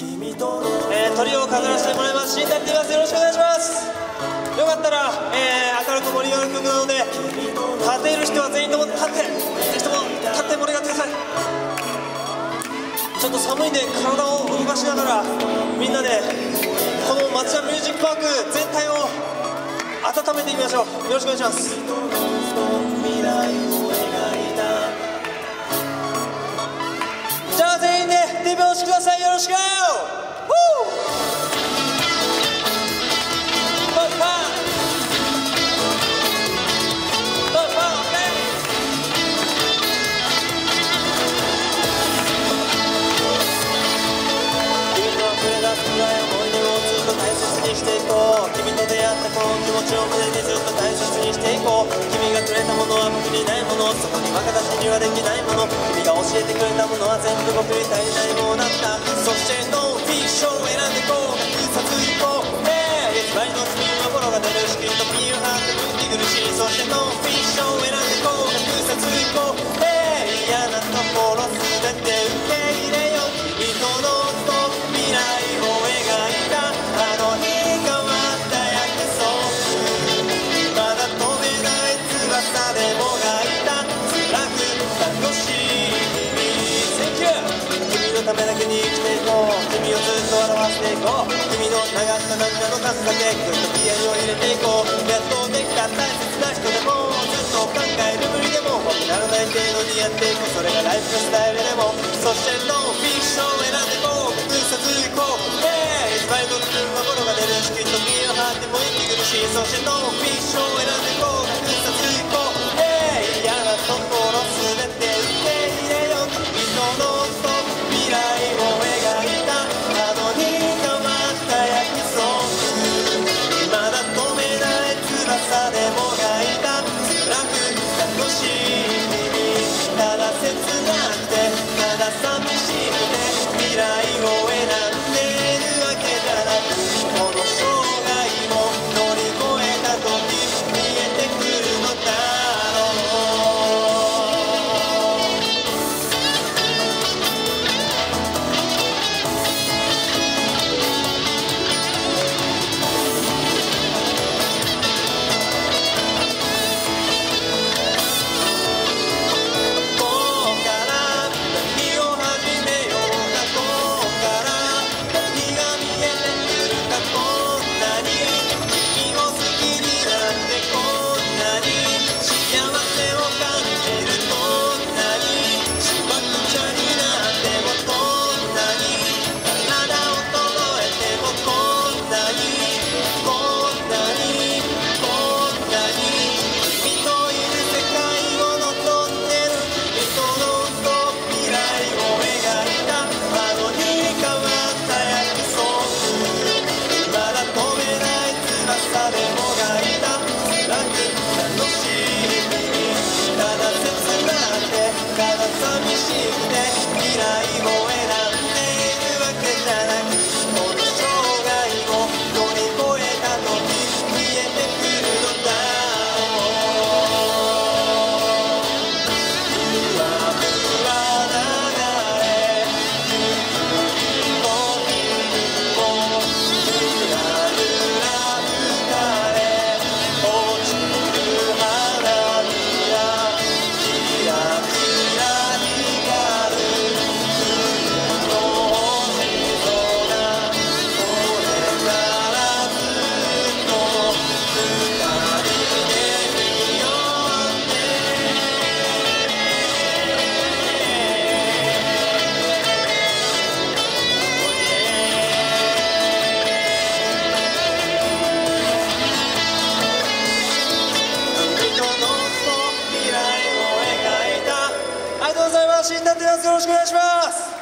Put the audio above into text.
えー、鳥を飾らせてもらいます。新谷って言います。よろしくお願いします。よかったら、えー、明るく盛り上がる曲なので立てる人は全員とも立ってぜひとも立って盛り上がってください。ちょっと寒いんで体を動かしながらみんなでこの町田ミュージックパーク全体を温めていきましょう。よろしくお願いします。くださいよろしくしていこう君と出会ったこの気持ちを胸にずっと大切にしていこうもそこには形にはできないもの。君が教えてくれたものは全部僕に足りないものだった。そしてノンフィッシュを選んでこう。空撮行こう。えいつまりのスピンの頃が出るしきっとピンを張って向き苦しい。そしてノンフィッシュを選んでこう。空撮行こう。え嫌なところ全て受けと笑わせていこう君の流した涙の数だけぐっと気合を入れていこうやっとできた大切な人でもずっと考える無理でも僕ならない程度にやっていこうそれがライフのスタイルでもそしてノーフィクションを選んでこう空撮行こう Hey いつまでの自分はボロが出るしきっと身を張っても息苦しいそしてノーフィクションを選んでこうになってますよろしくお願いします。